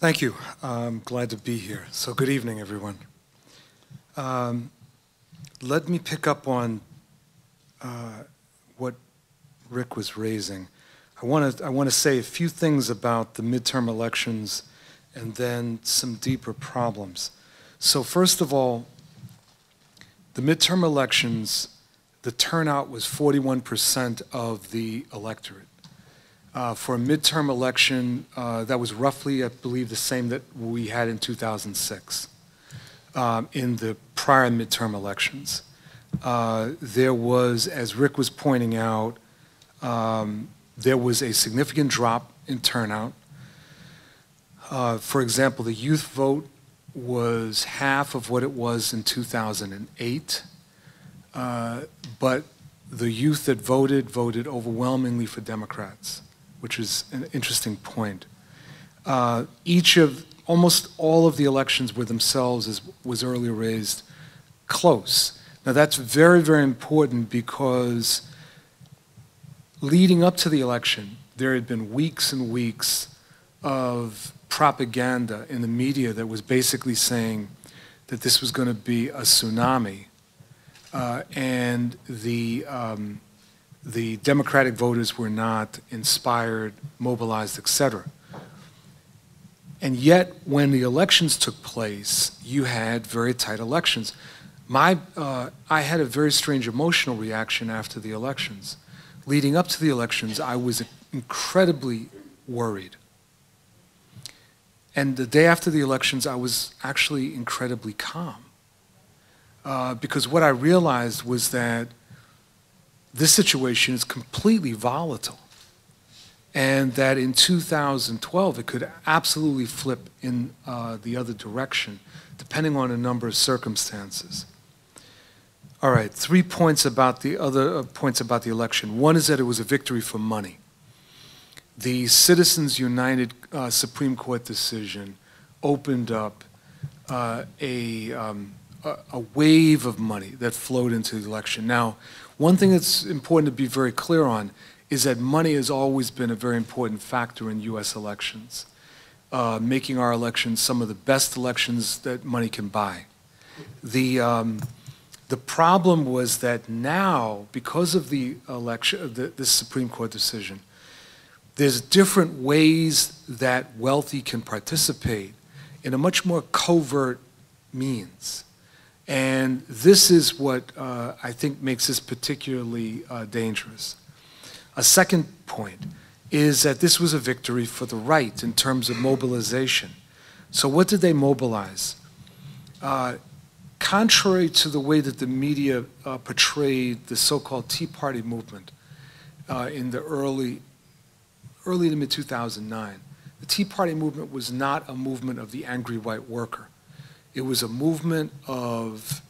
Thank you. I'm glad to be here. So good evening, everyone. Um, let me pick up on uh, what Rick was raising. I want to I want to say a few things about the midterm elections and then some deeper problems. So first of all, the midterm elections, the turnout was 41% of the electorate. Uh, for a midterm election, uh, that was roughly, I believe, the same that we had in 2006 um, in the prior midterm elections. Uh, there was, as Rick was pointing out, um, there was a significant drop in turnout. Uh, for example, the youth vote was half of what it was in 2008, uh, but the youth that voted voted overwhelmingly for Democrats, which is an interesting point. Uh, each of, almost all of the elections were themselves, as was earlier raised, close. Now that's very, very important because leading up to the election, there had been weeks and weeks of propaganda in the media that was basically saying that this was going to be a tsunami, uh, and the um, the Democratic voters were not inspired, mobilized, etc. And yet, when the elections took place, you had very tight elections. My, uh, I had a very strange emotional reaction after the elections. Leading up to the elections, I was incredibly worried. And the day after the elections, I was actually incredibly calm. Uh, because what I realized was that this situation is completely volatile. And that in 2012, it could absolutely flip in uh, the other direction, depending on a number of circumstances. All right, three points about the other uh, points about the election. One is that it was a victory for money. The Citizens United uh, Supreme Court decision opened up uh, a, um, a, a wave of money that flowed into the election. Now, one thing that's important to be very clear on is that money has always been a very important factor in U.S. elections, uh, making our elections some of the best elections that money can buy. The um, the problem was that now, because of the election, the, this Supreme Court decision, there's different ways that wealthy can participate in a much more covert means. And this is what uh, I think makes this particularly uh, dangerous. A second point is that this was a victory for the right in terms of mobilization. So what did they mobilize? Uh, contrary to the way that the media uh, portrayed the so-called Tea Party movement uh, in the early, early to mid 2009, the Tea Party movement was not a movement of the angry white worker. It was a movement of,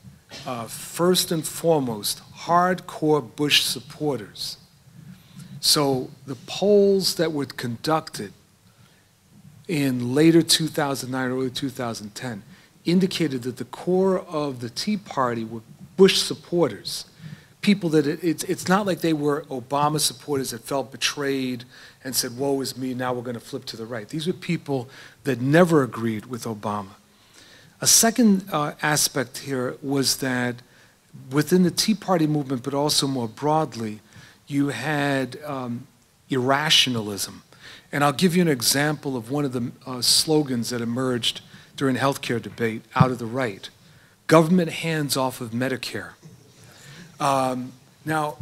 uh, first and foremost, hardcore Bush supporters. So the polls that were conducted in later 2009, early 2010, indicated that the core of the Tea Party were Bush supporters, people that it, it's, it's not like they were Obama supporters that felt betrayed and said, woe is me, now we're going to flip to the right. These were people that never agreed with Obama. A second uh, aspect here was that within the Tea Party movement, but also more broadly, you had um, irrationalism. And I'll give you an example of one of the uh, slogans that emerged during healthcare debate out of the right. Government hands off of Medicare. Um, now,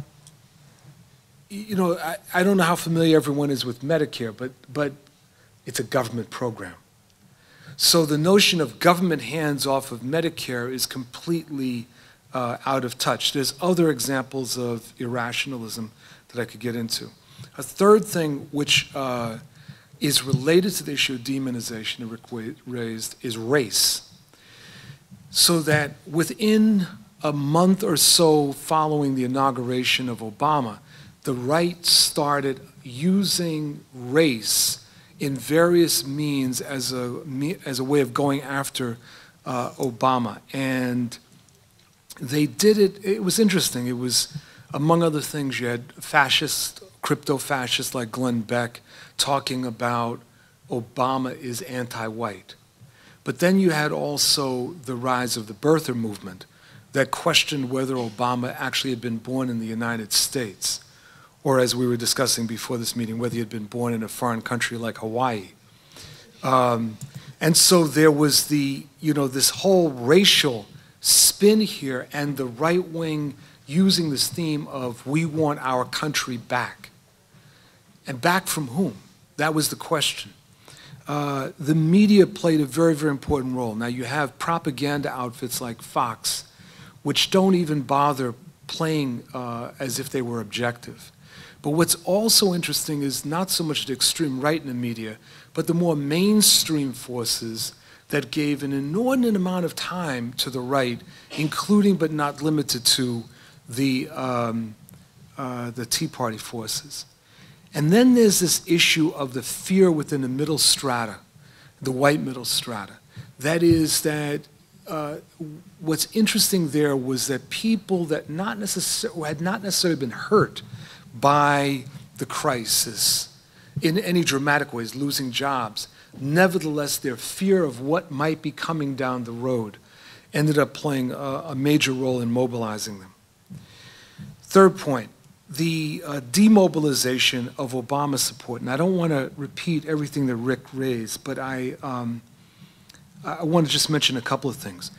you know, I, I don't know how familiar everyone is with Medicare, but, but it's a government program. So the notion of government hands off of Medicare is completely uh, out of touch. There's other examples of irrationalism that I could get into. A third thing which uh, is related to the issue of demonization that raised is race. So that within a month or so following the inauguration of Obama, the right started using race in various means as a, as a way of going after uh, Obama. And they did it, it was interesting. It was, among other things, you had fascist, crypto fascists like Glenn Beck talking about Obama is anti-white. But then you had also the rise of the birther movement that questioned whether Obama actually had been born in the United States, or as we were discussing before this meeting, whether he had been born in a foreign country like Hawaii. Um, and so there was the, you know, this whole racial spin here and the right wing using this theme of we want our country back. And back from whom? That was the question. Uh, the media played a very, very important role. Now you have propaganda outfits like Fox, which don't even bother playing uh, as if they were objective. But what's also interesting is not so much the extreme right in the media, but the more mainstream forces that gave an inordinate amount of time to the right, including but not limited to the, um, uh, the Tea Party forces. And then there's this issue of the fear within the middle strata, the white middle strata. That is that uh, what's interesting there was that people that not necessarily had not necessarily been hurt by the crisis in any dramatic ways, losing jobs, nevertheless their fear of what might be coming down the road ended up playing a, a major role in mobilizing them. Third point, the uh, demobilization of Obama support. And I don't want to repeat everything that Rick raised, but I, um, I want to just mention a couple of things.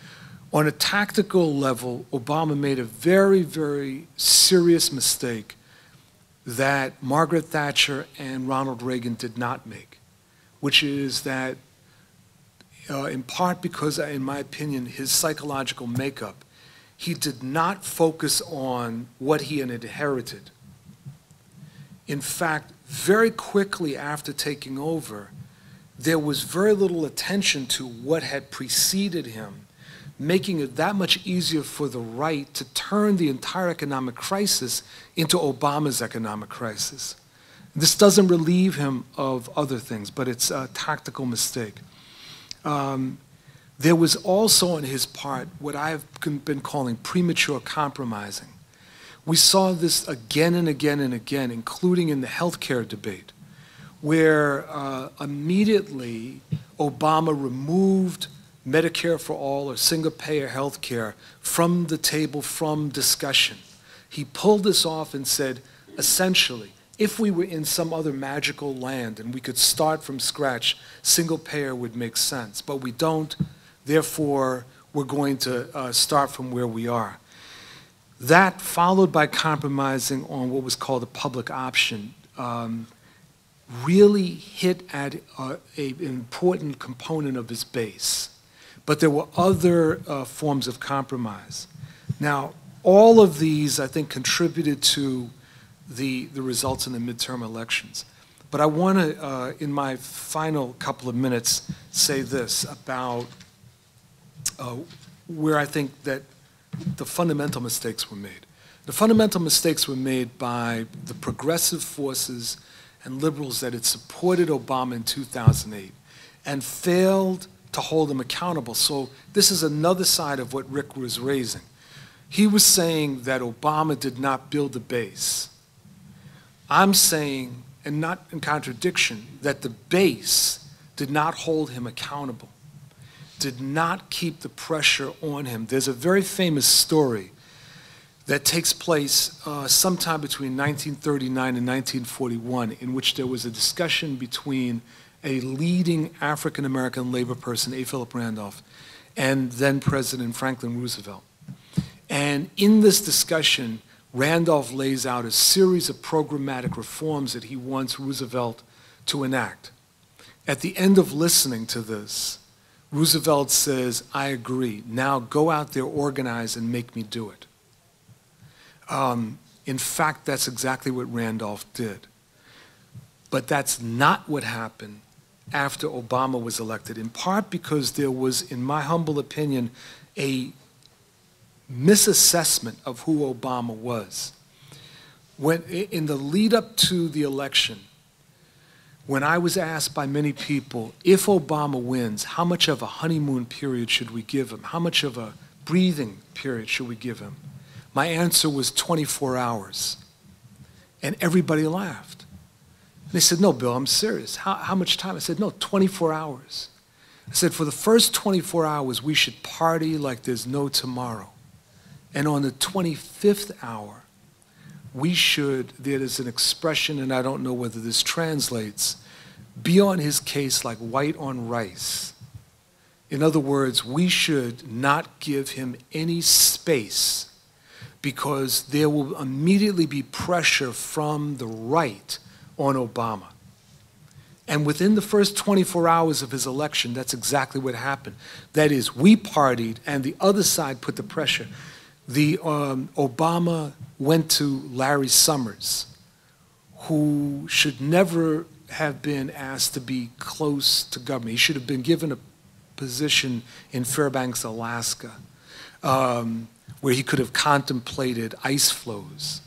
On a tactical level, Obama made a very, very serious mistake that Margaret Thatcher and Ronald Reagan did not make, which is that, uh, in part because, in my opinion, his psychological makeup, he did not focus on what he had inherited. In fact, very quickly after taking over, there was very little attention to what had preceded him, making it that much easier for the right to turn the entire economic crisis into Obama's economic crisis. This doesn't relieve him of other things, but it's a tactical mistake. Um, there was also on his part what I've been calling premature compromising. We saw this again and again and again, including in the healthcare debate, where uh, immediately Obama removed Medicare for all or single payer health care from the table, from discussion. He pulled this off and said, essentially, if we were in some other magical land and we could start from scratch, single payer would make sense. But we don't. Therefore, we're going to uh, start from where we are. That, followed by compromising on what was called a public option, um, really hit at a, an important component of his base. But there were other uh, forms of compromise. Now, all of these, I think, contributed to the, the results in the midterm elections. But I want to, uh, in my final couple of minutes, say this about uh, where I think that the fundamental mistakes were made. The fundamental mistakes were made by the progressive forces and liberals that had supported Obama in 2008 and failed to hold him accountable. So this is another side of what Rick was raising. He was saying that Obama did not build a base. I'm saying, and not in contradiction, that the base did not hold him accountable did not keep the pressure on him. There's a very famous story that takes place uh, sometime between 1939 and 1941 in which there was a discussion between a leading African American labor person, A. Philip Randolph, and then President Franklin Roosevelt. And in this discussion, Randolph lays out a series of programmatic reforms that he wants Roosevelt to enact. At the end of listening to this, Roosevelt says, I agree. Now go out there, organize, and make me do it. Um, in fact, that's exactly what Randolph did. But that's not what happened after Obama was elected, in part because there was, in my humble opinion, a misassessment of who Obama was. When, in the lead up to the election, when I was asked by many people, if Obama wins, how much of a honeymoon period should we give him? How much of a breathing period should we give him? My answer was 24 hours. And everybody laughed. And they said, No, Bill, I'm serious. How, how much time? I said, No, 24 hours. I said, For the first 24 hours, we should party like there's no tomorrow. And on the 25th hour, we should, there is an expression, and I don't know whether this translates, be on his case like white on rice. In other words, we should not give him any space because there will immediately be pressure from the right on Obama. And within the first 24 hours of his election, that's exactly what happened. That is, we partied and the other side put the pressure. The um, Obama went to Larry Summers, who should never have been asked to be close to government. He should have been given a position in Fairbanks, Alaska, um, where he could have contemplated ice flows.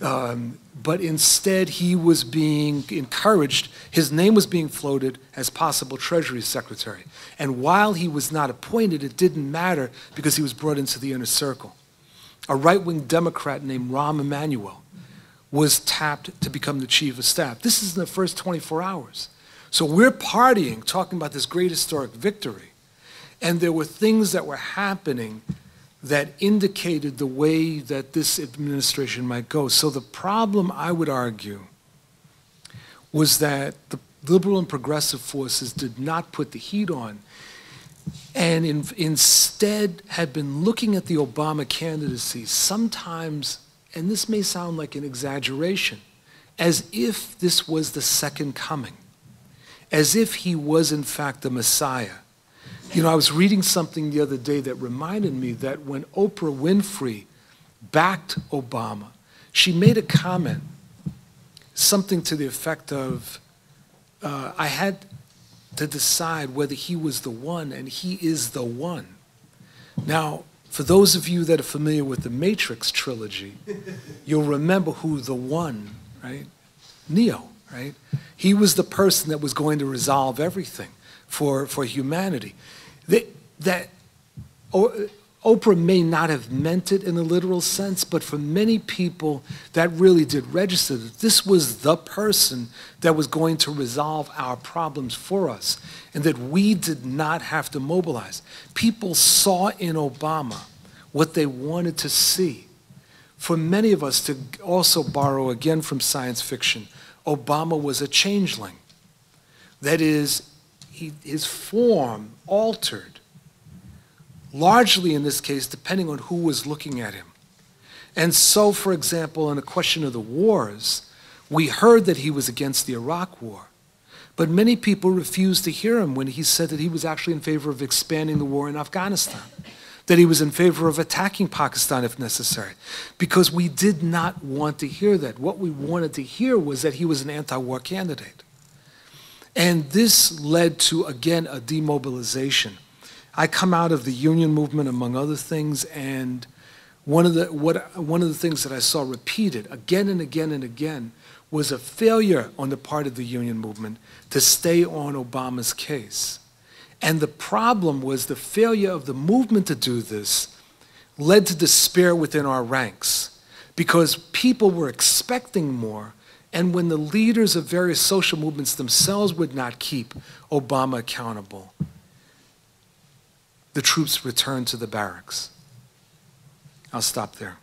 Um, but instead, he was being encouraged, his name was being floated as possible Treasury Secretary. And while he was not appointed, it didn't matter because he was brought into the inner circle. A right wing Democrat named Rahm Emanuel was tapped to become the chief of staff. This is in the first 24 hours. So we're partying, talking about this great historic victory. And there were things that were happening that indicated the way that this administration might go. So the problem, I would argue, was that the liberal and progressive forces did not put the heat on and in, instead had been looking at the Obama candidacy sometimes, and this may sound like an exaggeration, as if this was the second coming, as if he was in fact the Messiah you know, I was reading something the other day that reminded me that when Oprah Winfrey backed Obama, she made a comment, something to the effect of, uh, I had to decide whether he was the one, and he is the one. Now, for those of you that are familiar with the Matrix trilogy, you'll remember who the one, right? Neo, right? He was the person that was going to resolve everything for, for humanity. That, that Oprah may not have meant it in a literal sense, but for many people, that really did register that this was the person that was going to resolve our problems for us, and that we did not have to mobilize. People saw in Obama what they wanted to see. For many of us, to also borrow again from science fiction, Obama was a changeling. That is, he, his form altered, largely in this case, depending on who was looking at him. And so, for example, on the question of the wars, we heard that he was against the Iraq War. But many people refused to hear him when he said that he was actually in favor of expanding the war in Afghanistan, that he was in favor of attacking Pakistan if necessary, because we did not want to hear that. What we wanted to hear was that he was an anti war candidate. And this led to, again, a demobilization. I come out of the union movement, among other things, and one of the, what, one of the things that I saw repeated again and again and again was a failure on the part of the union movement to stay on Obama's case. And the problem was the failure of the movement to do this led to despair within our ranks because people were expecting more and when the leaders of various social movements themselves would not keep Obama accountable, the troops returned to the barracks. I'll stop there.